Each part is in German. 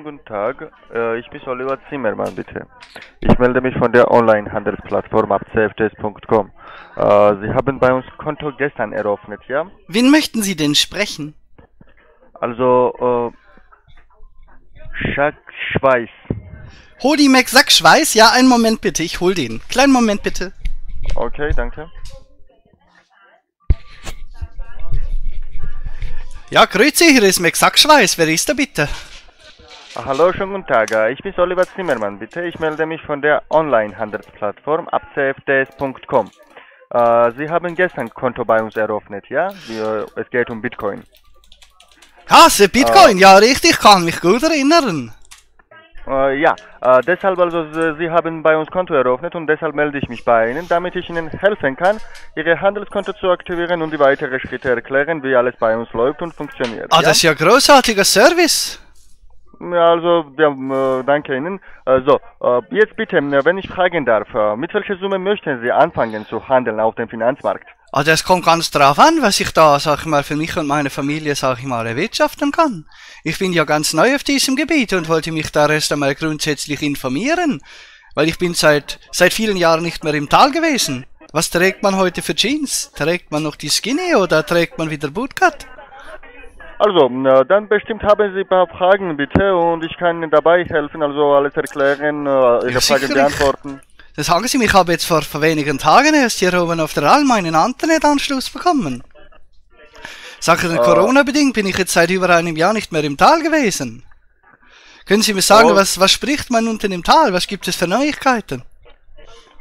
Guten Tag, äh, ich bin Oliver Zimmermann, bitte. Ich melde mich von der Online-Handelsplattform abcfds.com. Äh, Sie haben bei uns Konto gestern eröffnet, ja? Wen möchten Sie denn sprechen? Also, äh, Schack Schweiß. Hodi Mac Sackschweiß? Ja, einen Moment bitte, ich hol den. Kleinen Moment bitte. Okay, danke. Ja, grüezi, hier ist Mac Sackschweiß. Wer ist da bitte? Hallo, schönen guten Tag. Äh, Ich bin Oliver Zimmermann, bitte. Ich melde mich von der Online-Handelsplattform abcfds.com. Äh, Sie haben gestern Konto bei uns eröffnet, ja? Wir, es geht um Bitcoin. Der Bitcoin, ja richtig, kann mich gut erinnern. Äh, ja, äh, deshalb also Sie Sie haben bei uns Konto eröffnet und deshalb melde ich mich bei Ihnen, damit ich Ihnen helfen kann, Ihre Handelskonto zu aktivieren und die weiteren Schritte erklären, wie alles bei uns läuft und funktioniert. Ah, ja? das ist ja großartiger Service. Also, ja, äh, danke Ihnen. So, äh, jetzt bitte, äh, wenn ich fragen darf, mit welcher Summe möchten Sie anfangen zu handeln auf dem Finanzmarkt? Ah, das kommt ganz drauf an, was ich da, sag ich mal, für mich und meine Familie, sag ich mal, erwirtschaften kann. Ich bin ja ganz neu auf diesem Gebiet und wollte mich da erst einmal grundsätzlich informieren, weil ich bin seit, seit vielen Jahren nicht mehr im Tal gewesen. Was trägt man heute für Jeans? Trägt man noch die Skinny oder trägt man wieder Bootcut? Also, äh, dann bestimmt haben Sie ein paar Fragen bitte und ich kann Ihnen dabei helfen, also alles erklären, äh, Ihre Ja, Fragen beantworten. Das sagen Sie mir, ich habe jetzt vor, vor wenigen Tagen erst hier oben auf der Alm einen Internetanschluss bekommen. Sache Ah. Corona-bedingt bin ich jetzt seit über einem Jahr nicht mehr im Tal gewesen. Können Sie mir sagen, Oh. was, was spricht man unten im Tal? Was gibt es für Neuigkeiten?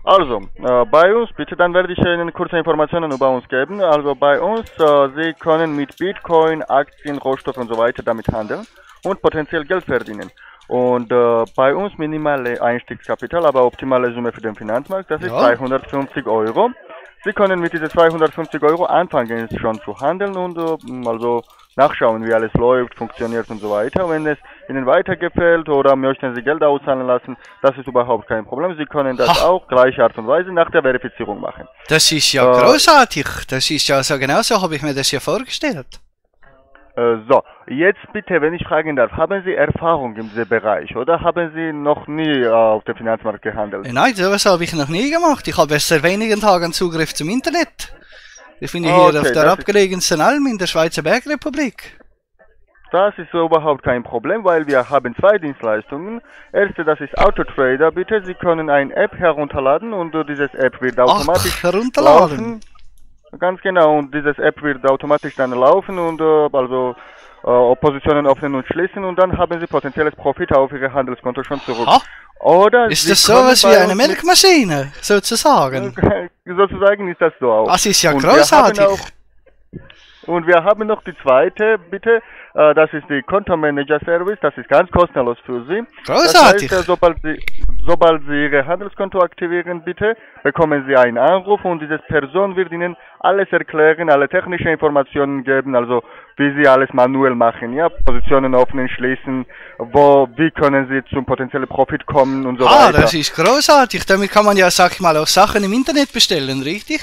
Also, äh, bei uns, bitte, dann werde ich Ihnen kurze Informationen über uns geben. Also bei uns, äh, Sie können mit Bitcoin, Aktien, Rohstoffen und so weiter damit handeln und potenziell Geld verdienen. Und äh, bei uns minimale Einstiegskapital, aber optimale Summe für den Finanzmarkt, das ist Ja. 250 Euro. Sie können mit diesen 250 Euro anfangen schon zu handeln und äh, also nachschauen, wie alles läuft, funktioniert und so weiter. Wenn es Ihnen weitergefällt oder möchten Sie Geld auszahlen lassen, das ist überhaupt kein Problem. Sie können das Ha. auch gleiche Art und Weise nach der Verifizierung machen. Das ist ja Äh. großartig. Das ist ja so genau so habe ich mir das ja vorgestellt. Äh, so, jetzt bitte, wenn ich fragen darf, haben Sie Erfahrung in diesem Bereich oder haben Sie noch nie äh, auf dem Finanzmarkt gehandelt? Nein, sowas habe ich noch nie gemacht. Ich habe erst seit wenigen Tagen Zugriff zum Internet. Ich bin hier Okay, auf der abgelegensten Alm in der Schweizer Bergrepublik. Das ist überhaupt kein Problem, weil wir haben zwei Dienstleistungen. Erste, das ist Autotrader, bitte. Sie können eine App herunterladen und dieses App wird automatisch Ach, herunterladen. laufen. Ganz genau, und dieses App wird automatisch dann laufen und äh, also äh, Positionen öffnen und schließen und dann haben Sie potenzielles Profit auf Ihr Handelskonto schon zurück. Ha? Oder Ist das sowas wie eine Melkmaschine, sozusagen? Sozusagen ist das so auch. Das ist ja Und großartig. Und wir haben noch die zweite, bitte. Äh, das ist die Kontomanager Service. Das ist ganz kostenlos für Sie. Großartig. Das heißt, äh, sobald Sie, sobald Sie Ihr Handelskonto aktivieren, bitte, bekommen Sie einen Anruf und diese Person wird Ihnen alles erklären, alle technische Informationen geben, also wie Sie alles manuell machen, ja, Positionen öffnen, schließen, wo, wie können Sie zum potenziellen Profit kommen und so Ah, weiter. das ist großartig. Damit kann man ja, sag ich mal, auch Sachen im Internet bestellen, richtig?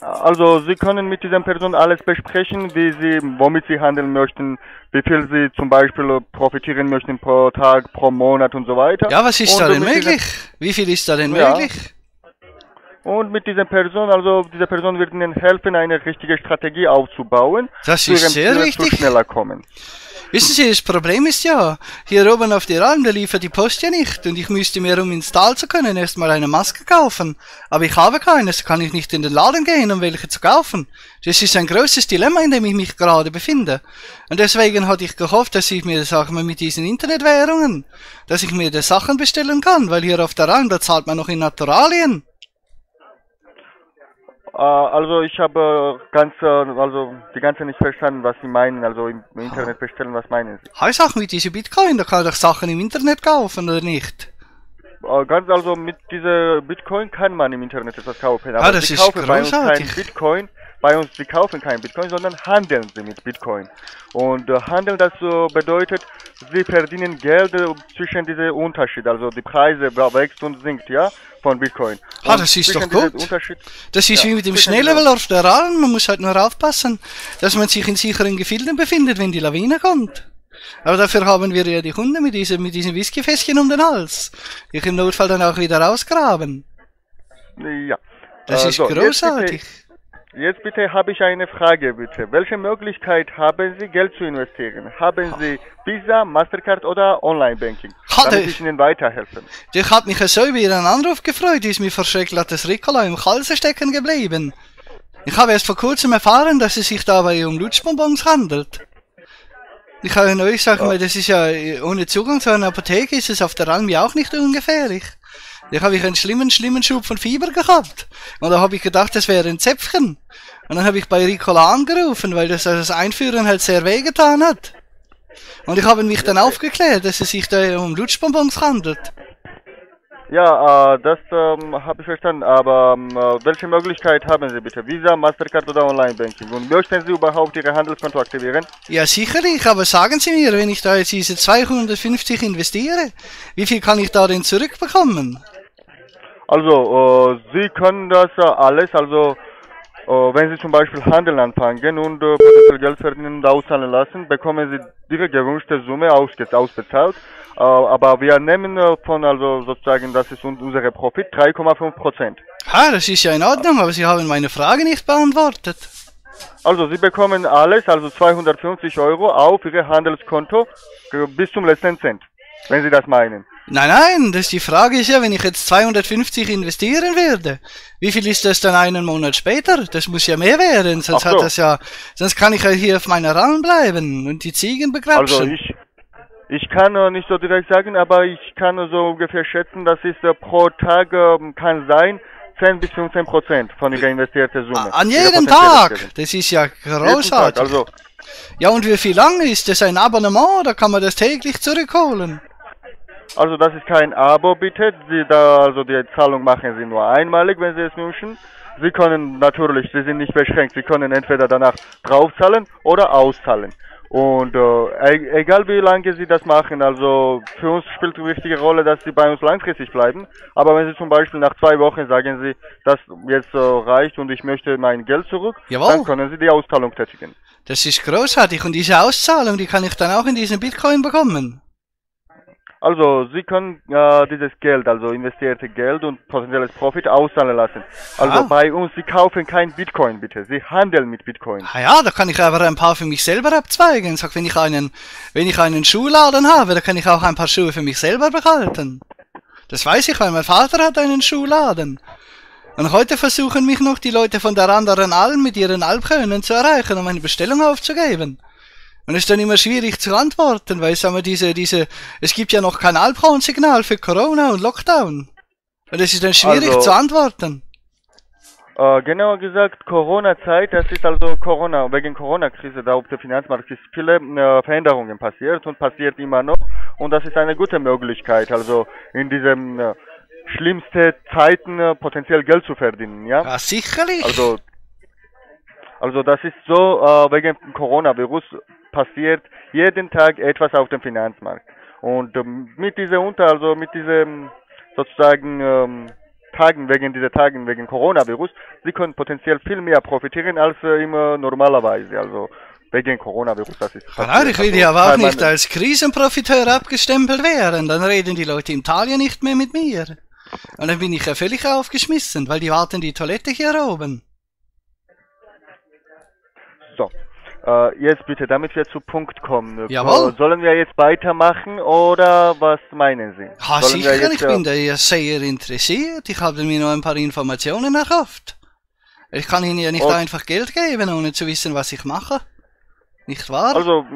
Also Sie können mit dieser Person alles besprechen, wie Sie, womit Sie handeln möchten, wie viel Sie zum Beispiel profitieren möchten pro Tag, pro Monat und so weiter. Ja, was ist und da denn möglich? Wie viel ist da denn Ja. möglich? Und mit dieser Person, also diese Person wird Ihnen helfen, eine richtige Strategie aufzubauen, Das zu ist Ihrem sehr Ziel wichtig. zu schneller kommen. Wissen Sie, das Problem ist ja, hier oben auf der Alm, da liefert die Post ja nicht und ich müsste mir, um ins Tal zu können, erstmal eine Maske kaufen. Aber ich habe keine, so kann ich nicht in den Laden gehen, um welche zu kaufen. Das ist ein großes Dilemma, in dem ich mich gerade befinde. Und deswegen hatte ich gehofft, dass ich mir, sag mal, mit diesen Internetwährungen, dass ich mir die Sachen bestellen kann, weil hier auf der Alm, da zahlt man noch in Naturalien. Äh, also ich habe ganz, äh, also die ganze nicht verstanden, was Sie meinen, also im Internet bestellen, was meinen Sie? Ich Sachen mit diesem Bitcoin, da kann ich doch Sachen im Internet kaufen, oder nicht? Äh, Ganz also mit dieser Bitcoin kann man im Internet etwas kaufen. Aber Ah, das Sie ist kaufen bei uns kein großartig. Bitcoin. Bei uns, Sie kaufen kein Bitcoin, sondern handeln Sie mit Bitcoin. Und äh, Handeln, das so bedeutet, Sie verdienen Geld äh, zwischen diese Unterschied. Also die Preise wächst und sinkt, ja, von Bitcoin. Ah, das ist doch gut. diesem Das ist Ja, wie mit dem Schneelevel auf der Alm. Man muss halt nur aufpassen, dass man sich in sicheren Gefilden befindet, wenn die Lawine kommt. Aber dafür haben wir ja die Hunde mit diesem, mit diesem Whiskyfässchen um den Hals. Ich im Notfall dann auch wieder rausgraben. Ja. Das Äh, ist so, jetzt großartig. Jetzt bitte habe ich eine Frage, bitte. Welche Möglichkeit haben Sie, Geld zu investieren? Haben Sie Visa, Mastercard oder Online-Banking? Damit ich. ich Ihnen weiterhelfen. Ich hab mich so über Ihren Anruf gefreut, ist mir verschreckt das Ricola im Hals stecken geblieben. Ich habe erst vor kurzem erfahren, dass es sich dabei um Lutschbonbons handelt. Ich kann Ihnen euch sagen, weil das ist ja, ohne Zugang zu einer Apotheke ist es auf der Alm ja auch nicht ungefährlich. Da habe ich einen schlimmen, schlimmen Schub von Fieber gehabt. Und da habe ich gedacht, das wäre ein Zäpfchen. Und dann habe ich bei Ricola angerufen, weil das das Einführen halt sehr wehgetan hat. Und ich habe mich dann aufgeklärt, dass es sich da um Lutschbonbons handelt. Ja, äh, das ähm, habe ich verstanden. Aber ähm, äh, welche Möglichkeit haben Sie bitte? Visa, Mastercard oder Online-Banking? Und möchten Sie überhaupt Ihr Handelskonto aktivieren? Ja, sicherlich, aber sagen Sie mir, wenn ich da jetzt diese 250 investiere, wie viel kann ich da denn zurückbekommen? Also, äh, Sie können das äh, alles, also äh, wenn Sie zum Beispiel Handel anfangen und äh, potenziell Geld verdienen und auszahlen lassen, bekommen Sie die gewünschte Summe ausge ausbezahlt. Äh, aber wir nehmen äh, von, also sozusagen, das ist un unser Profit, 3,5 Prozent. Ha, das ist ja in Ordnung, aber Sie haben meine Frage nicht beantwortet. Also Sie bekommen alles, also 250 Euro auf Ihr Handelskonto bis zum letzten Cent, wenn Sie das meinen. Nein, nein, das die Frage ist ja, wenn ich jetzt 250 investieren werde, wie viel ist das dann einen Monat später? Das muss ja mehr werden, sonst so. hat das ja, sonst kann ich ja hier auf meiner Alm bleiben und die Ziegen Also begrapschen. ich, ich kann äh, nicht so direkt sagen, aber ich kann so ungefähr schätzen, das ist äh, pro Tag ähm, kann sein 10 bis 15 Prozent von Ihrer investierten Summe. An jedem Tag, das ist ja Tag, großartig. also Ja, und wie viel lang ist das ein Abonnement? Da kann man das täglich zurückholen. Also das ist kein Abo, bitte. Sie da, also die Zahlung machen Sie nur einmalig, wenn Sie es wünschen. Sie können natürlich, Sie sind nicht beschränkt. Sie können entweder danach draufzahlen oder auszahlen. Und äh, e egal wie lange Sie das machen, also für uns spielt eine wichtige Rolle, dass Sie bei uns langfristig bleiben. Aber wenn Sie zum Beispiel nach zwei Wochen sagen Sie, das jetzt äh, reicht und ich möchte mein Geld zurück, Jawohl. dann können Sie die Auszahlung tätigen. Das ist großartig. Und diese Auszahlung, die kann ich dann auch in diesen Bitcoin bekommen. Also, Sie können äh, dieses Geld, also investierte Geld und potenzielles Profit auszahlen lassen. Also Ah. bei uns, Sie kaufen kein Bitcoin, bitte. Sie handeln mit Bitcoin. Ah ja, da kann ich aber ein paar für mich selber abzweigen. Sag, wenn ich einen, wenn ich einen Schuhladen habe, da kann ich auch ein paar Schuhe für mich selber behalten. Das weiß ich, weil mein Vater hat einen Schuhladen. Und heute versuchen mich noch die Leute von der anderen Alm mit ihren Alpkönen zu erreichen, um eine Bestellung aufzugeben. Und es ist dann immer schwierig zu antworten, weil sagen wir, diese, diese, es gibt ja noch kein Alphorn-Signal für Corona und Lockdown. Und es ist dann schwierig Also- zu antworten. Äh, genauer gesagt, Corona-Zeit, das ist also Corona, wegen Corona-Krise da auf der Finanzmarkt ist viele äh, Veränderungen passiert und passiert immer noch. Und das ist eine gute Möglichkeit, also in diesen äh, schlimmsten Zeiten äh, potenziell Geld zu verdienen, ja? Ja, sicherlich. Also, also das ist so, äh, wegen dem Coronavirus passiert jeden Tag etwas auf dem Finanzmarkt. Und ähm, mit dieser Unter, also mit diesem sozusagen ähm, Tagen, wegen dieser Tagen, wegen Coronavirus, sie können potenziell viel mehr profitieren als äh, immer normalerweise. Also wegen Coronavirus, das ist nein, ich will ja aber auch Also, nicht als Krisenprofiteur abgestempelt werden. Dann reden die Leute im Italien nicht mehr mit mir. Und dann bin ich ja völlig aufgeschmissen, weil die warten die Toilette hier oben. So, äh, jetzt bitte, damit wir zu Punkt kommen. Äh, Jawohl. Sollen wir jetzt weitermachen oder was meinen Sie? Ha, Sollen sicher, ich äh, bin da ja sehr interessiert. Ich habe mir noch ein paar Informationen erhofft. Ich kann Ihnen ja nicht Und- einfach Geld geben, ohne zu wissen, was ich mache. Nicht wahr? Also,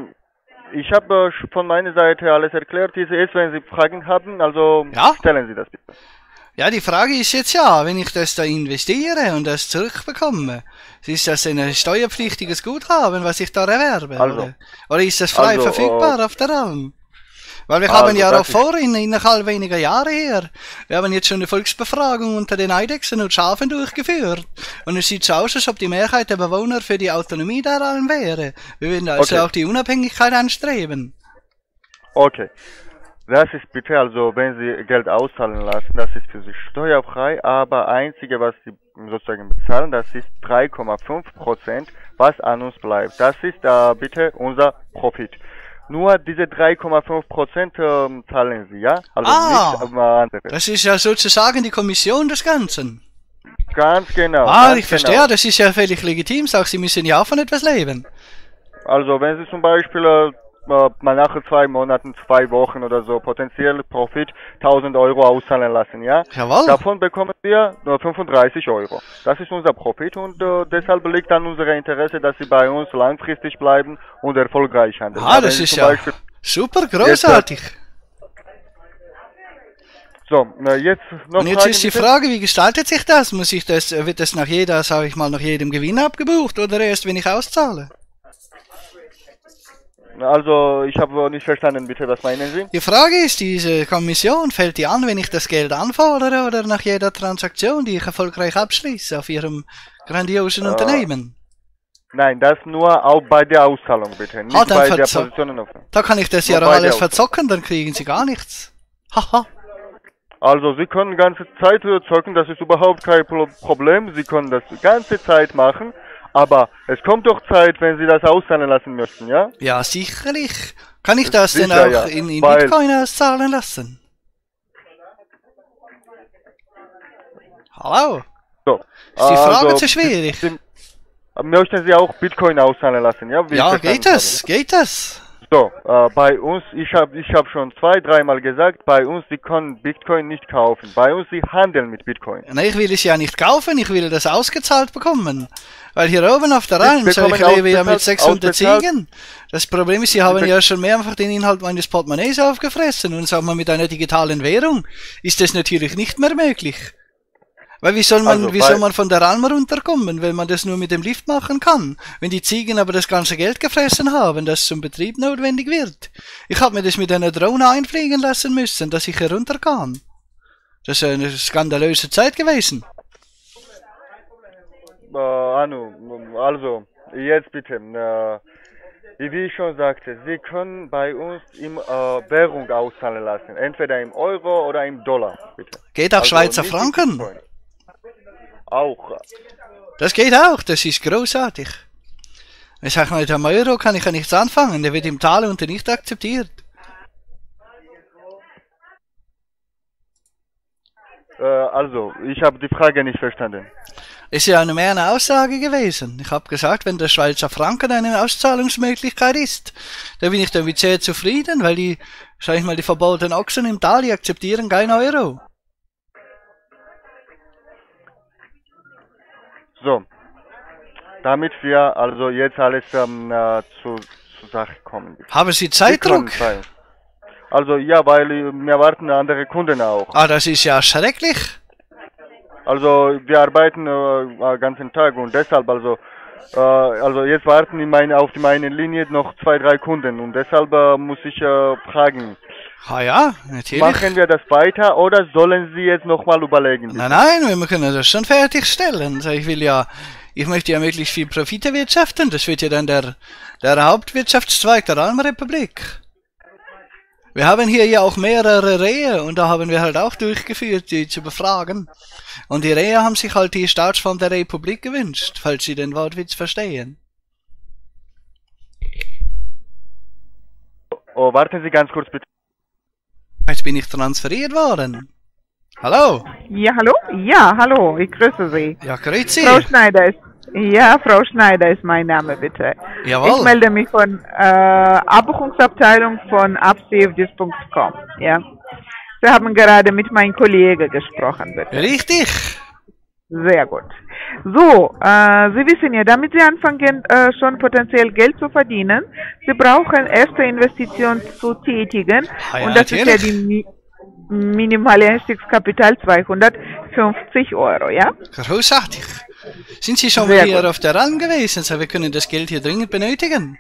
ich habe äh, von meiner Seite alles erklärt. Ist, wenn Sie Fragen haben, also Ja. stellen Sie das bitte. Ja, die Frage ist jetzt ja, wenn ich das da investiere und das zurückbekomme, ist das ein steuerpflichtiges Guthaben, was ich da erwerbe? Also. oder? oder ist das frei Also, verfügbar auf der Alm? Weil wir Also, haben ja auch ist- vor, in, innerhalb weniger Jahre her, wir haben jetzt schon eine Volksbefragung unter den Eidechsen und Schafen durchgeführt. Und es sieht so aus, als ob die Mehrheit der Bewohner für die Autonomie der Alm wäre. Wir würden also Okay. auch die Unabhängigkeit anstreben. Okay. Das ist bitte, also wenn Sie Geld auszahlen lassen, das ist für Sie steuerfrei, aber einzige, was Sie sozusagen bezahlen, das ist 3,5 Prozent, was an uns bleibt. Das ist äh, bitte unser Profit. nur diese 3,5 Prozent ähm, zahlen Sie, ja? Also Ah. nicht aber andere. Das ist ja sozusagen die Kommission des Ganzen. Ganz genau. Ah, ganz ich verstehe, Genau. das ist ja völlig legitim. Auch Sie müssen ja auch von etwas leben. Also wenn Sie zum Beispiel äh, äh, mal nach zwei Monaten, zwei Wochen oder so potenziell Profit 1000 Euro auszahlen lassen, ja? Jawohl. Davon bekommen wir nur 35 Euro. Das ist unser Profit und äh, deshalb liegt an unser Interesse, dass Sie bei uns langfristig bleiben und erfolgreich handeln. Ah, das ist ja Beispiel, super großartig. so, äh, jetzt noch Und jetzt Fragen, ist die? Frage, wie gestaltet sich das? Muss ich das, wird das nach jeder, sage ich mal, nach jedem Gewinn abgebucht oder erst, wenn ich auszahle? Also, ich habe nicht verstanden, bitte, was meinen Sie? Die Frage ist, diese Kommission, fällt die an, wenn ich das Geld anfordere oder nach jeder Transaktion, die ich erfolgreich abschließe auf Ihrem grandiosen Unternehmen? Nein, das nur auch bei der Auszahlung, bitte. Nicht Ah, bei der Positionenaufnahme. Da kann ich das ja auch alles verzocken, dann kriegen Sie gar nichts. Haha. Also, Sie können ganze Zeit äh, zocken, das ist überhaupt kein Pro Problem. Sie können das die ganze Zeit machen. Aber es kommt doch Zeit, wenn Sie das auszahlen lassen möchten, ja? Ja, sicherlich. Kann ich das denn Sicher, auch ja. in, in Bitcoin auszahlen lassen? Hallo? So. Ist die Frage Also, zu schwierig? Möchten Sie auch Bitcoin auszahlen lassen, ja? Wie Ja, geht das? Geht das? So, äh, bei uns, ich habe ich hab schon zwei, dreimal gesagt, bei uns, Sie können Bitcoin nicht kaufen. Bei uns, Sie handeln mit Bitcoin. Na, ich will es ja nicht kaufen, ich will das ausgezahlt bekommen. Weil hier oben auf der so ich bekommen lebe ja mit ausbezahlt- 600 ausbezahlt. Ziegen. Das Problem ist, sie haben be- ja schon mehrfach den Inhalt meines Portemonnaies aufgefressen und sagen wir mit einer digitalen Währung ist das natürlich nicht mehr möglich. Weil wie soll man, Also wie soll man von der Alm runterkommen, wenn man das nur mit dem Lift machen kann? Wenn die Ziegen aber das ganze Geld gefressen haben, das zum Betrieb notwendig wird. Ich habe mir das mit einer Drohne einfliegen lassen müssen, dass ich herunter kann. Das ist eine skandalöse Zeit gewesen. Äh, Anu, also, jetzt bitte. Äh, wie ich schon sagte, Sie können bei uns im äh, Währung auszahlen lassen. Entweder im Euro oder im Dollar, bitte. Geht auch Also Schweizer Franken. Bitcoin. Auch. Das geht auch, das ist großartig. Ich sag mal, mit einem Euro kann ich ja nichts anfangen, der wird im Tal unter nicht akzeptiert. Äh, also, ich habe die Frage nicht verstanden. Ist ja eine mehr eine Aussage gewesen. Ich habe gesagt, wenn der Schweizer Franken eine Auszahlungsmöglichkeit ist, da bin ich damit sehr zufrieden, weil die, sag ich mal, die verbotenen Ochsen im Tal, die akzeptieren kein Euro. So. Damit wir also jetzt alles ähm, äh, zu, zur Sache kommen. Haben Sie Zeitdruck? Also ja, weil äh, mir warten andere Kunden auch. Ah, das ist ja schrecklich. Also wir arbeiten äh, den ganzen Tag und deshalb also äh, also jetzt warten in meine, auf die meine Linie noch zwei drei Kunden und deshalb äh, muss ich äh, fragen, Ah ja, natürlich. machen wir das weiter oder sollen Sie jetzt nochmal überlegen? bitte? Nein, nein, wir können das schon fertigstellen. Also ich will ja, ich möchte ja möglichst viel Profit erwirtschaften. Das wird ja dann der, der Hauptwirtschaftszweig der Almrepublik. Wir haben hier ja auch mehrere Rehe und da haben wir halt auch durchgeführt, die zu befragen. Und die Rehe haben sich halt die Staatsform der Republik gewünscht, falls Sie den Wortwitz verstehen. Oh, warten Sie ganz kurz bitte. Jetzt bin ich transferiert worden. Hallo? Ja, hallo? Ja, hallo, ich grüße Sie. Ja, grüezi. Frau Schneider ist, ja, Frau Schneider ist mein Name, bitte. Ich Jawohl. melde mich von äh, Abbuchungsabteilung von upsafedis.com, ja. Sie haben gerade mit meinem Kollegen gesprochen, bitte. Richtig. Sehr gut. So, äh, Sie wissen ja, damit Sie anfangen, äh, schon potenziell Geld zu verdienen, Sie brauchen erste Investition zu tätigen. Ah ja, und das ist ja natürlich. die Mi minimale Einstiegskapital 250 Euro, ja? Großartig. Sind Sie schon mal hier auf der Alm gewesen? So, wir können das Geld hier dringend benötigen.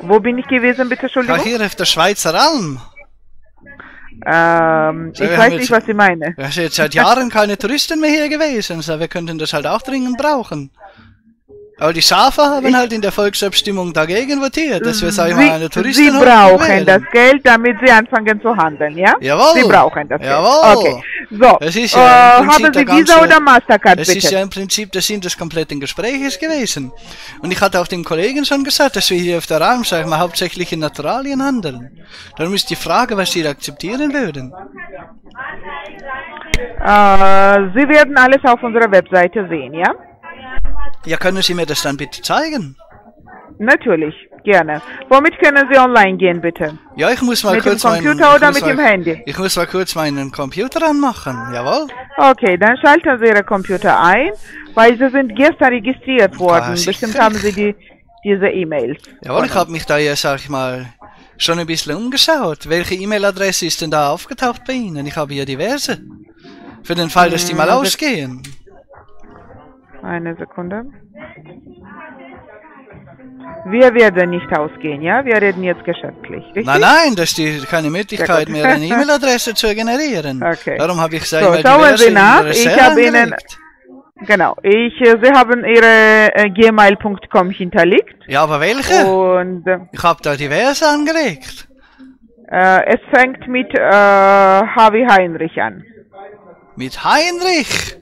Wo bin ich gewesen, bitte, Entschuldigung? hier auf der Schweizer Alm. Ähm, So, ich weiß nicht, jetzt- was Sie meinen. Wir sind jetzt seit Jahren keine Touristen mehr hier gewesen. So, wir könnten das halt auch dringend brauchen. Aber die Schafe haben halt in der Volksabstimmung dagegen votiert, dass wir, sag ich Sie, mal, eine Sie Touristin brauchen das Geld, damit Sie anfangen zu handeln, ja? Jawohl. Sie brauchen das Jawohl. Geld. Okay. So, Das ist ja äh, haben Sie Visa oder Mastercard, Das bitte? ist ja im Prinzip der Sinn des kompletten Gespräches gewesen. Und ich hatte auch den Kollegen schon gesagt, dass wir hier auf der Raum, sag ich mal, hauptsächlich in Naturalien handeln. Darum ist die Frage, was Sie akzeptieren würden. Äh, Sie werden alles auf unserer Webseite sehen, ja? Ja, können Sie mir das dann bitte zeigen? Natürlich, gerne. Womit können Sie online gehen, bitte? Ja, ich muss mal Mit kurz meinen, Computer ich oder mit mal, dem Handy? Ich muss mal kurz meinen Computer anmachen. Jawohl. Okay, dann schalten Sie Ihre Computer ein, weil Sie sind gestern registriert worden. Ah. Bestimmt haben Sie die, diese E-Mails. Jawohl, ich habe mich da ja, sag ich mal, schon ein bisschen umgeschaut. Welche E-Mail-Adresse ist denn da aufgetaucht bei Ihnen? Ich habe ja diverse. Für den Fall, dass die mal Hm, das- ausgehen. Eine Sekunde. Wir werden nicht ausgehen, ja? Wir reden jetzt geschäftlich, richtig? Nein, nein, das ist keine Möglichkeit mehr, eine E-Mail-Adresse zu generieren. Okay. Darum habe ich So, sag ich mal, schauen Sie nach. Ich habe Ihnen-. Genau. Ich, äh, Sie haben Ihre äh, gmail.com hinterlegt Ja, aber welche? und äh, Ich habe da diverse angelegt. äh, es fängt mit äh, Harvey Heinrich an. Mit Heinrich.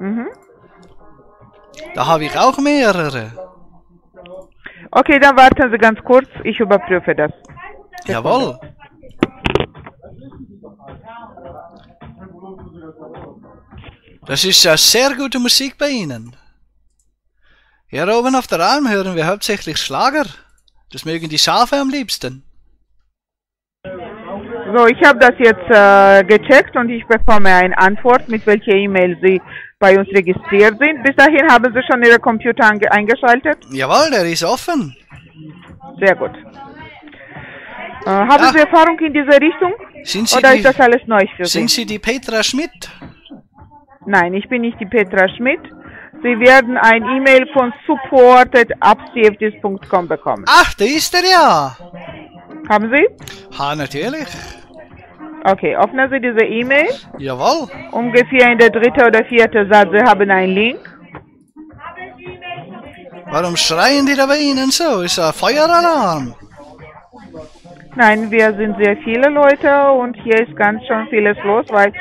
Mhm. Da habe ich auch mehrere. Okay, dann warten Sie ganz kurz. Ich überprüfe das. Jawohl. Das ist ja sehr gute Musik bei Ihnen. Hier oben auf der Alm hören wir hauptsächlich Schlager. Das mögen die Schafe am liebsten. So, ich habe das jetzt äh, gecheckt und ich bekomme eine Antwort, mit welcher E-Mail Sie bei uns registriert sind. Bis dahin haben Sie schon Ihre Computer eingeschaltet? Jawohl, der ist offen. Sehr gut. Äh, haben Ja. Sie Erfahrung in dieser Richtung? Sind Sie, Oder die, ist das alles neu für Sie? sind Sie die Petra Schmidt? Nein, ich bin nicht die Petra Schmidt. Sie werden ein E-Mail von support.upcfds.com bekommen. Ach, da ist er ja. Haben Sie? Ha, natürlich. Okay, öffnen Sie diese E-Mail. Jawohl. Ungefähr in der dritte oder vierte Satz, Sie haben einen Link. Warum schreien die da bei Ihnen so? Ist ein Feueralarm. Nein, wir sind sehr viele Leute und hier ist ganz schön vieles los, weil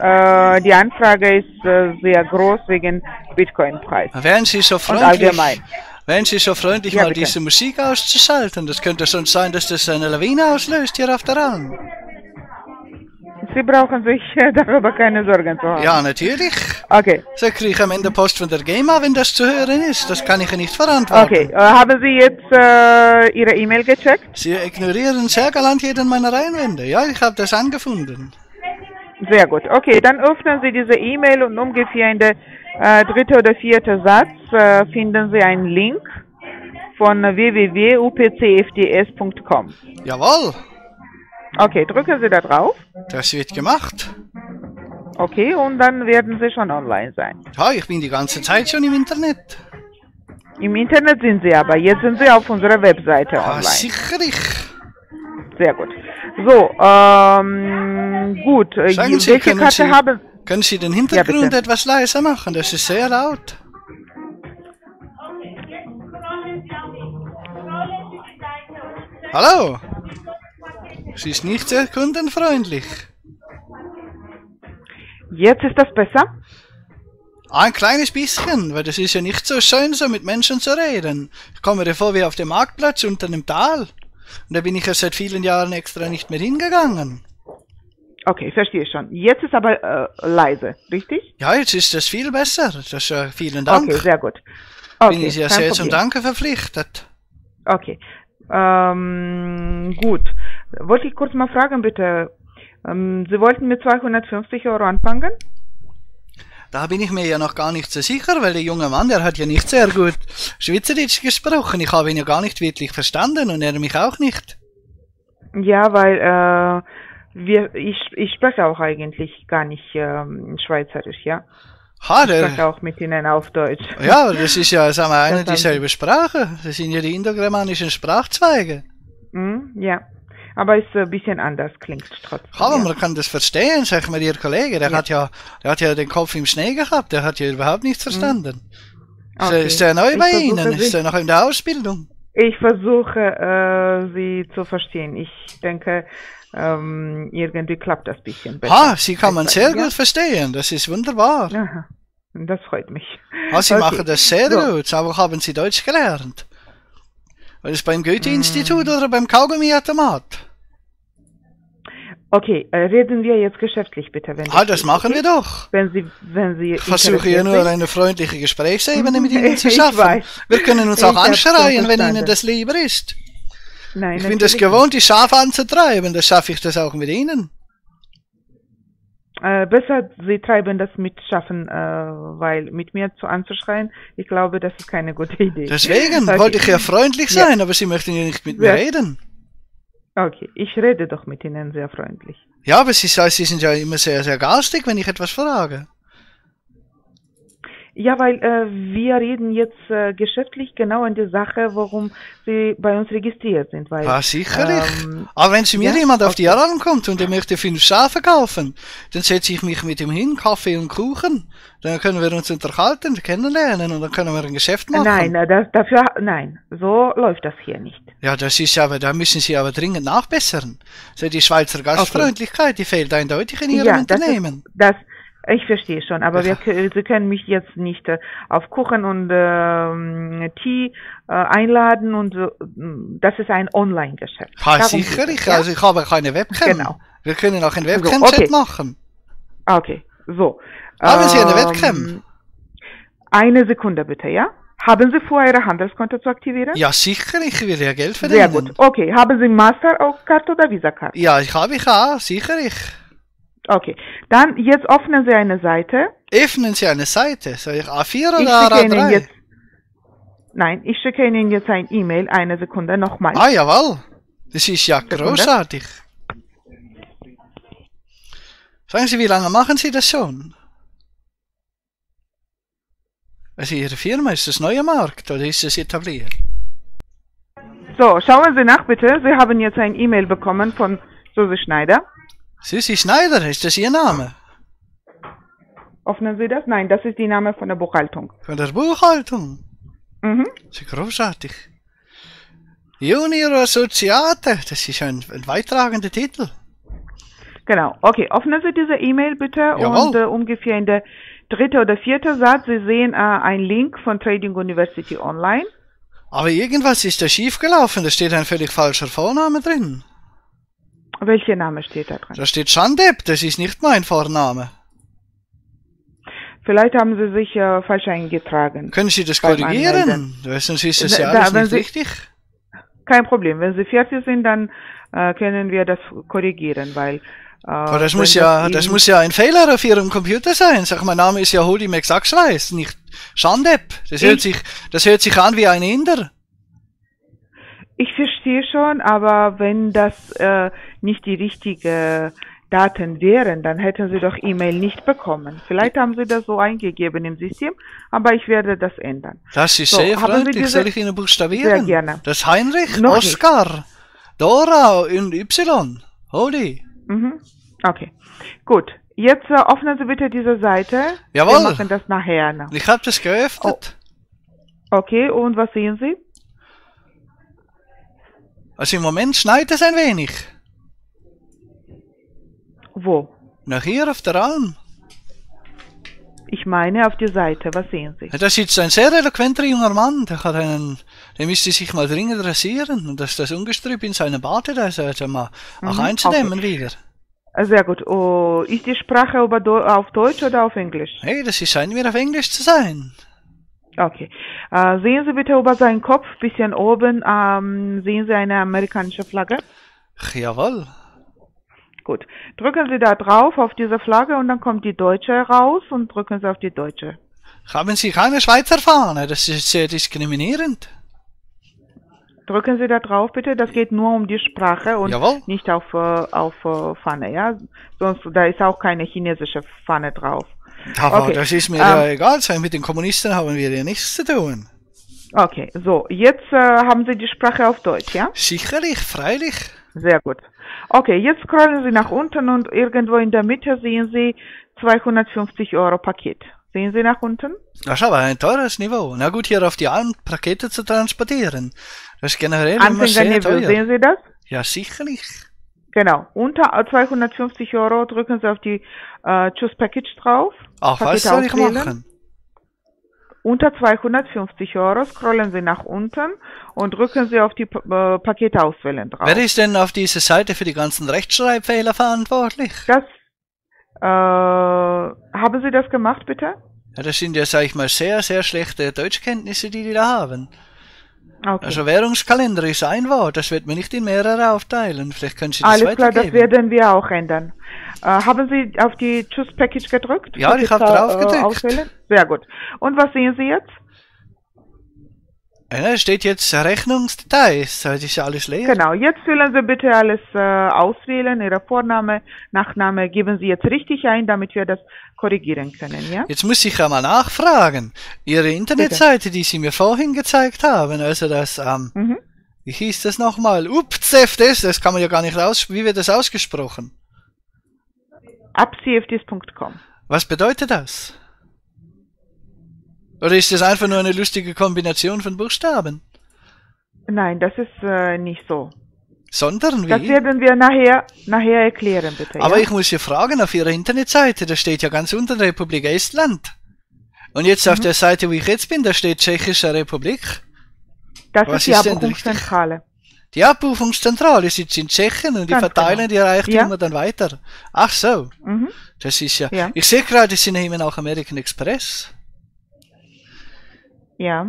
äh, die Anfrage ist äh, sehr groß wegen Bitcoin-Preis. Wären Sie so Und freundlich, allgemein. wären Sie so freundlich, Ja, mal bitte. diese Musik auszuschalten? Das könnte sonst sein, dass das eine Lawine auslöst hier auf der Alm. Sie brauchen sich äh, darüber keine Sorgen zu haben. Ja, natürlich. Okay, So kriege ich am Ende Post von der GEMA, wenn das zu hören ist. Das kann ich nicht verantworten. okay. Äh, haben Sie jetzt äh, Ihre E-Mail gecheckt? Sie ignorieren sehr galant jeden meiner Einwände. Ja, ich habe das angefunden. Sehr gut. Okay, dann öffnen Sie diese E-Mail und ungefähr in der äh, dritte oder vierte Satz äh, finden Sie einen Link von www.upcfds.com. Jawohl, Okay, drücken Sie da drauf. das wird gemacht. Okay, und dann werden Sie schon online sein. Ja, ich bin die ganze Zeit schon im Internet. Im Internet sind Sie aber, jetzt sind Sie auf unserer Webseite Ah, online. sicher ich. Sehr gut. So, ähm, gut. Äh, Sagen Sie, welche können Karte Sie- haben Können Sie den Hintergrund bitte. etwas leiser machen? Das ist sehr laut. Hallo? Sie ist nicht sehr kundenfreundlich. Jetzt ist das besser? Ein kleines bisschen, weil das ist ja nicht so schön, so mit Menschen zu reden. Ich komme mir vor wie auf dem Marktplatz unter einem Tal. Und da bin ich ja seit vielen Jahren extra nicht mehr hingegangen. Okay, verstehe schon. Jetzt ist aber äh, leise, richtig? Ja, jetzt ist das viel besser. Das, äh, vielen Dank. Okay, sehr gut. Okay, bin ich ja sehr zum Problem. Danke verpflichtet. Okay. Ähm, gut. Wollte ich kurz mal fragen, bitte. Ähm, Sie wollten mit 250 Euro anfangen? Da bin ich mir ja noch gar nicht so sicher, weil der junge Mann, der hat ja nicht sehr gut Schweizerdeutsch gesprochen. Ich habe ihn ja gar nicht wirklich verstanden und er mich auch nicht. Ja, weil äh, wir, ich, ich spreche auch eigentlich gar nicht ähm, Schweizerisch, ja. Ha, Ich der, auch mit Ihnen auf Deutsch. ja, das ist ja, sagen wir, eine Das dieselbe Sprache. Das sind ja die indogermanischen Sprachzweige. Hm, ja. Aber es ist ein bisschen anders, klingt trotzdem. Aber ja. man kann das verstehen, sag mal, Ihr Kollege, der Ja. hat ja, der hat ja den Kopf im Schnee gehabt, der hat ja überhaupt nichts Mhm. verstanden. Ist, Okay. ist er neu Ich bei Ihnen? Sie- Ist er noch in der Ausbildung? Ich versuche, äh, Sie zu verstehen. Ich denke, ähm, irgendwie klappt das bisschen besser. Ah, Sie kann man sehr Ja? gut verstehen. Das ist wunderbar. Aha. Das freut mich. Ah, Sie Okay. machen das sehr So. gut. Aber haben Sie Deutsch gelernt? War das beim Goethe-Institut Mm. oder beim Kaugummiautomat? Okay, äh, reden wir jetzt geschäftlich bitte, wenn Ah, das geht, machen wir doch. Wenn Sie, wenn Sie Ich versuche ja nur eine freundliche Gesprächsebene mit Ihnen zu Ich schaffen. Wir können uns Ich auch schon anschreien, wenn. Ihnen das lieber ist. Nein, Ich bin das gewohnt, die Schafe anzutreiben. Das schaffe ich das auch mit Ihnen. Äh, besser, Sie treiben das mit Schaffen, äh, weil mit mir zu anzuschreien, ich glaube, das ist keine gute Idee. Deswegen Okay. wollte ich ja freundlich Ja. sein, aber Sie möchten ja nicht mit mir Ja. reden. Okay, ich rede doch mit Ihnen sehr freundlich. Ja, aber Sie, Sie sind ja immer sehr, sehr garstig, wenn ich etwas frage. Ja, weil äh, wir reden jetzt äh, geschäftlich genau an die Sache, warum Sie bei uns registriert sind. Weil, Ja, sicherlich. ähm, Aber wenn zu mir ja, jemand auf die Alarm kommt und er möchte fünf Schafe kaufen, dann setze ich mich mit ihm hin, Kaffee und Kuchen. Dann können wir uns unterhalten, kennenlernen und dann können wir ein Geschäft machen. Nein, das, dafür, nein, so läuft das hier nicht. Ja, das ist aber, da müssen Sie aber dringend nachbessern. So die Schweizer Gastfreundlichkeit, die fehlt eindeutig in Ihrem ja, das Unternehmen. ist, das, ich verstehe schon, aber wir, Sie können mich jetzt nicht äh, auf Kuchen und ähm, Tee äh, einladen und äh, das ist ein Online-Geschäft. Ja, es, ja? also ich habe keine Webcam. Genau. Wir können auch ein So, Webcam-Chat okay. machen. Okay, so. Haben Sie eine Ähm, Webcam? Eine Sekunde bitte, ja? Haben Sie vor, Ihre Handelskonto zu aktivieren? Ja, sicher, ich will ja Geld verdienen. Sehr gut. Okay, haben Sie Mastercard oder Visa-Card? Ja, ich habe ich auch, sicher ich. Okay, dann jetzt öffnen Sie eine Seite. Öffnen Sie eine Seite. Soll ich A4 Ich oder Ihnen A3? jetzt. Nein, ich schicke Ihnen jetzt ein E-Mail. Eine Sekunde nochmal. Ah, jawohl. Das ist ja Sekunde. großartig. Sagen Sie, wie lange machen Sie das schon? Also Ihre Firma, ist das neuer Markt oder ist es etabliert? So, schauen Sie nach bitte. Sie haben jetzt ein E-Mail bekommen von Susi Schneider. Susi Schneider, ist das Ihr Name? Öffnen Sie das? Nein, das ist die Name von der Buchhaltung. Von der Buchhaltung. Mhm. Das ist großartig. Junior Assoziate, das ist ein, ein weittragender Titel. Genau. Okay, öffnen Sie diese E-Mail bitte Jawohl. und äh, ungefähr in der dritte oder vierte Satz, Sie sehen äh, einen Link von Trading University Online. Aber irgendwas ist da schiefgelaufen, da steht ein völlig falscher Vorname drin. Welcher Name steht da drin? Da steht Schandep, das ist nicht mein Vorname. Vielleicht haben Sie sich äh, falsch eingetragen. Können Sie das korrigieren? Weil Sonst ist das ja Da- alles nicht Sie- richtig. Kein Problem. Wenn Sie fertig sind, dann äh, können wir das korrigieren, weil. Äh, Aber das muss ja, das muss ja ein Fehler auf Ihrem Computer sein. Sag, mein Name ist ja Hodi Mexaxweis, nicht Schandep. Das hört Ich- sich, das hört sich an wie ein Inder. Ich verstehe schon, aber wenn das äh, nicht die richtigen Daten wären, dann hätten Sie doch E-Mail nicht bekommen. Vielleicht haben Sie das so eingegeben im System, aber ich werde das ändern. Das ist So, sehr freundlich. diese- Soll ich Ihnen buchstabieren? Sehr gerne. Das ist Heinrich, Noch nicht. Oskar, Dora und Y. Hodi. Mhm. Okay, gut. Jetzt äh, öffnen Sie bitte diese Seite. Jawohl. Wir machen das nachher. noch. Ich habe das geöffnet. Okay, und was sehen Sie? Also im Moment schneit es ein wenig. Wo? Nach hier auf der Alm. Ich meine auf die Seite. Was sehen Sie? Da sitzt ein sehr eloquenter junger Mann, der hat einen, der müsste sich mal dringend rasieren und das, das Ungestrüpp in seinem Bart, das also mal auch Mhm, einzudämmen wieder. Äh, Sehr gut. Oh, ist die Sprache auf Deutsch oder auf Englisch? Hey, das ist scheint mir auf Englisch zu sein. Okay. Äh, sehen Sie bitte über seinen Kopf, bisschen oben, ähm, sehen Sie eine amerikanische Flagge? Jawohl. Gut. Drücken Sie da drauf auf diese Flagge und dann kommt die deutsche raus und drücken Sie auf die deutsche. Haben Sie keine Schweizer Fahne? Das ist sehr diskriminierend. Drücken Sie da drauf bitte, das geht nur um die Sprache und Jawohl. nicht auf, äh, auf äh, Pfanne, ja? Sonst, da ist auch keine chinesische Pfanne drauf. Aber Okay, das ist mir ähm, ja egal, mit den Kommunisten haben wir ja nichts zu tun. Okay, so, jetzt äh, haben Sie die Sprache auf Deutsch, ja? Sicherlich, freilich. Sehr gut. Okay, jetzt scrollen Sie nach unten und irgendwo in der Mitte sehen Sie 250 Euro Paket. Sehen Sie nach unten? Das ist aber ein teures Niveau. Na gut, hier auf die Alm Pakete zu transportieren. Das ist generell immer sehr teuer. sehen Sie das? Ja, sicherlich. Genau. Unter 250 Euro drücken Sie auf die äh, Choose Package drauf. Ach, was Pakete soll ich auswählen. machen? Unter 250 Euro scrollen Sie nach unten und drücken Sie auf die äh, Pakete auswählen drauf. Wer ist denn auf dieser Seite für die ganzen Rechtschreibfehler verantwortlich? Das, äh, haben Sie das gemacht, bitte? Ja, das sind ja, sag ich mal, sehr, sehr schlechte Deutschkenntnisse, die die da haben. Okay. Also Währungskalender ist ein Wort, das wird mir nicht in mehrere aufteilen. Vielleicht können Sie das Alles klar, das werden wir auch ändern. Äh, haben Sie auf die Choose Package gedrückt? Ja, ich hab Package, drauf gedrückt. auswählen? Sehr gut. Und was sehen Sie jetzt? Ja, da steht jetzt Rechnungsdetails, das ist alles leer. Genau, jetzt füllen Sie bitte alles äh, auswählen, Ihre Vorname, Nachname geben Sie jetzt richtig ein, damit wir das korrigieren können, ja? Jetzt muss ich ja mal nachfragen. Ihre Internetseite, die Sie mir vorhin gezeigt haben, also das, ähm, Mhm. wie hieß das nochmal? UPCFDS, das kann man ja gar nicht aus, wie wird das ausgesprochen? Abcfds.com. Was bedeutet das? Oder ist das einfach nur eine lustige Kombination von Buchstaben? Nein, das ist äh, nicht so. Sondern Das wie? werden wir nachher, nachher erklären, bitte. Aber ja? ich muss ja fragen, auf Ihrer Internetseite, da steht ja ganz unten Republik Estland. Und jetzt Mhm. auf der Seite, wo ich jetzt bin, da steht Tschechische Republik. das was ist die Abbuchungszentrale. Die Abrufungszentrale sitzt in Tschechien und die Ganz verteilen genau. die Reichtümer Ja. dann weiter. Ach so, Mhm. das ist ja. Ja. Ich sehe gerade, Sie nehmen auch American Express. Ja.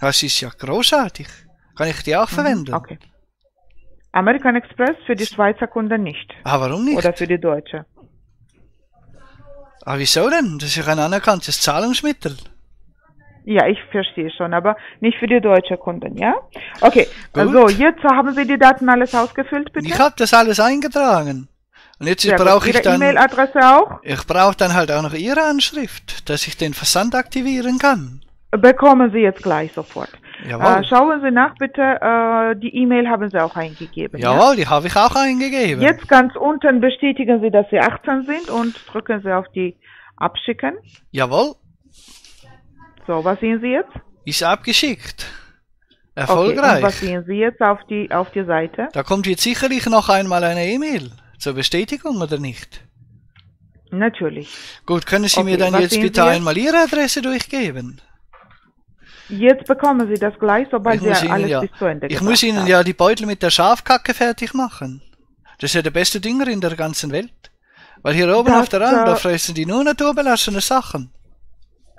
Das ist ja großartig. Kann ich die auch verwenden? Mhm. Okay. American Express für die Schweizer Kunden nicht. Ah, warum nicht? Oder für die Deutsche. Ah, wieso denn? Das ist ja ein anerkanntes Zahlungsmittel. Ja, ich verstehe schon, aber nicht für die deutsche Kunden, ja? Okay, Gut. also jetzt haben Sie die Daten alles ausgefüllt, bitte? Ich habe das alles eingetragen. Und jetzt brauche ich dann. E-Mail-Adresse auch? Ich brauche dann halt auch noch Ihre Anschrift, dass ich den Versand aktivieren kann. Bekommen Sie jetzt gleich sofort. Jawohl. Äh, schauen Sie nach, bitte. Äh, die E-Mail haben Sie auch eingegeben. Ja? Jawohl, die habe ich auch eingegeben. Jetzt ganz unten bestätigen Sie, dass Sie 18 sind und drücken Sie auf die Abschicken. Jawohl, So, was sehen Sie jetzt? ist abgeschickt. Okay, Erfolgreich. und was sehen Sie jetzt auf die, auf die Seite? Da kommt jetzt sicherlich noch einmal eine E-Mail zur Bestätigung oder nicht? Natürlich. Gut, können Sie mir Okay, dann was jetzt bitte jetzt? einmal Ihre Adresse durchgeben? Jetzt bekommen Sie das gleich, sobald Ihnen alles ja, bis zu Ende ich muss Ihnen haben. ja die Beutel mit der Schafkacke fertig machen. Das ist ja der beste Dünger in der ganzen Welt. Weil hier oben Das, auf der da äh, fressen die nur naturbelassene Sachen.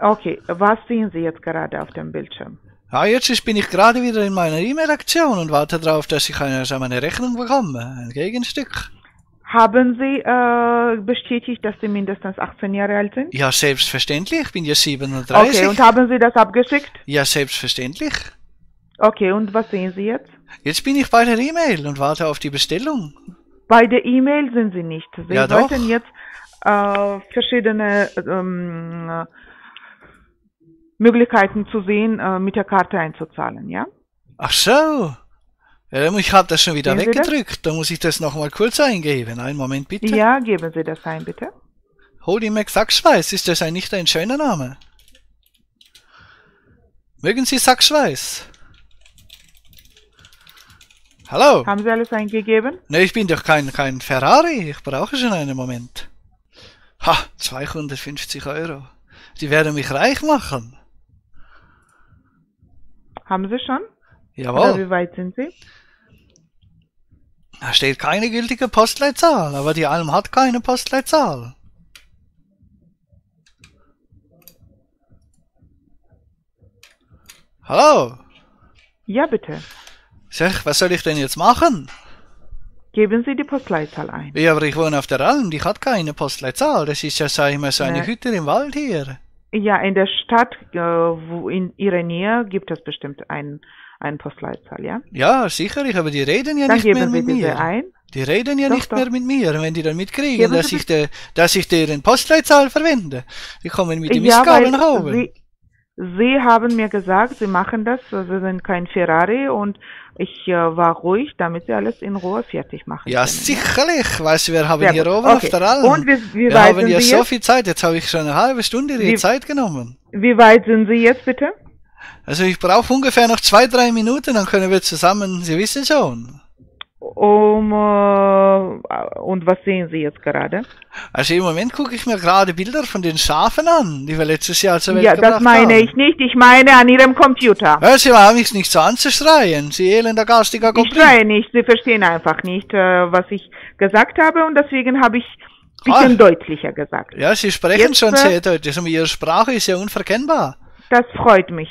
Okay, was sehen Sie jetzt gerade auf dem Bildschirm? Ja, jetzt ist- bin ich gerade wieder in meiner E-Mail-Aktion und warte darauf, dass ich eine, eine Rechnung bekomme. Ein Gegenstück. Haben Sie äh, bestätigt, dass Sie mindestens 18 Jahre alt sind? Ja, selbstverständlich. Ich bin ja 37. Okay, und haben Sie das abgeschickt? ja, selbstverständlich. Okay, und was sehen Sie jetzt? Jetzt bin ich bei der E-Mail und warte auf die Bestellung. Bei der E-Mail sind Sie nicht. Sie Ja, doch. sollten jetzt äh, verschiedene ähm, äh, Möglichkeiten zu sehen, äh, mit der Karte einzuzahlen, ja? Ach so. Ich habe das schon wieder das? weggedrückt. Da muss ich das nochmal kurz eingeben. Einen Moment bitte. Ja, geben Sie das ein, bitte. Holy McSackschweiß, ist das ein nicht ein schöner Name? Mögen Sie Sackschweiß? Hallo? Haben Sie alles eingegeben? Ne, ich bin doch kein, kein Ferrari. Ich brauche schon einen Moment. Ha, 250 Euro. Die werden mich reich machen. Haben Sie schon? Oder Jawohl. wie weit sind Sie? Da steht keine gültige Postleitzahl, aber die Alm hat keine Postleitzahl. Hallo? Ja, bitte. Sag, was soll ich denn jetzt machen? Geben Sie die Postleitzahl ein. Ja, aber ich wohne auf der Alm, die hat keine Postleitzahl. Das ist ja, sag ich mal, so eine Ne. Hütte im Wald hier. Ja, in der Stadt, äh, wo in Ihrer Nähe, gibt es bestimmt einen, einen Postleitzahl, ja? Ja, sicherlich, aber die reden ja Dann nicht mehr mit mir. ein. Die reden ja Doch, nicht doch. mehr mit mir. Wenn die dann mitkriegen, dass ich, de, dass ich deren Postleitzahl verwende, die kommen mit dem Ja, weil nach oben. Sie, Sie haben mir gesagt, Sie machen das, Sie sind kein Ferrari und ich äh, war ruhig, damit Sie alles in Ruhe fertig machen Ja, können. sicherlich. Weißt du, wir haben Sehr hier gut. oben Okay. auf der Alm. Und wie, wie wir haben ja so jetzt? viel Zeit. Jetzt habe ich schon eine halbe Stunde die Wie- Zeit genommen. Wie weit sind Sie jetzt bitte? Also ich brauche ungefähr noch zwei, drei Minuten, dann können wir zusammen, Sie wissen schon. Um, äh, und was sehen Sie jetzt gerade? Also im Moment gucke ich mir gerade Bilder von den Schafen an, die wir letztes Jahr zur Welt Ja, gebracht das meine haben. ich nicht. Ich meine an Ihrem Computer. Hör Sie haben mich nicht so anzuschreien, Sie elender garstiger Ich Goblin. schreie nicht. Sie verstehen einfach nicht, äh, was ich gesagt habe und deswegen habe ich ein bisschen Ah. deutlicher gesagt. Ja, Sie sprechen Jetzt, schon äh, sehr deutlich, aber Ihre Sprache ist ja unverkennbar. Das freut mich,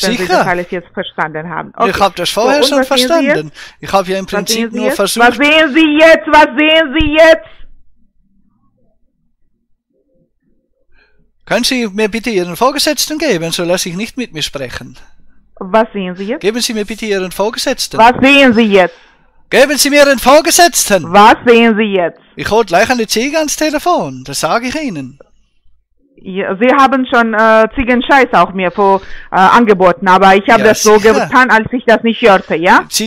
wenn Sie Sicher. das alles jetzt verstanden haben. Ich habe das vorher So, schon Sie verstanden. Ich habe ja im Prinzip Sie nur versucht, Was sehen Sie jetzt? Was sehen Sie jetzt? Können Sie mir bitte Ihren Vorgesetzten geben, so lasse ich nicht mit mir sprechen. Was sehen Sie jetzt? Geben Sie mir bitte Ihren Vorgesetzten. Was sehen Sie jetzt? Geben Sie mir Ihren Vorgesetzten. Was sehen Sie jetzt? Ich hol gleich eine Ziege ans Telefon, das sage ich Ihnen. Ja, Sie haben schon äh, Ziegenscheiß auch mir vor, äh, angeboten, aber ich habe Ja, das so sicher. getan, als ich das nicht hörte, ja? Das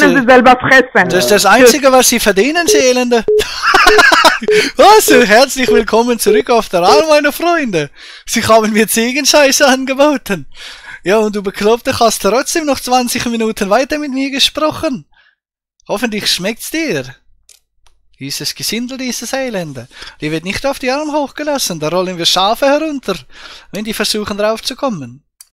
können. Sie selber fressen. Das ist das Einzige, was Sie verdienen, Sie Elende. Also, herzlich willkommen zurück auf der Alm, meine Freunde. Sie haben mir Ziegenscheiße angeboten. Ja, und du Bekloppte hast trotzdem noch 20 Minuten weiter mit mir gesprochen. Hoffentlich schmeckt's dir. Dieses Gesindel, dieses Elende. Die wird nicht auf die Alm hochgelassen, da rollen wir Schafe herunter, wenn die versuchen draufzukommen.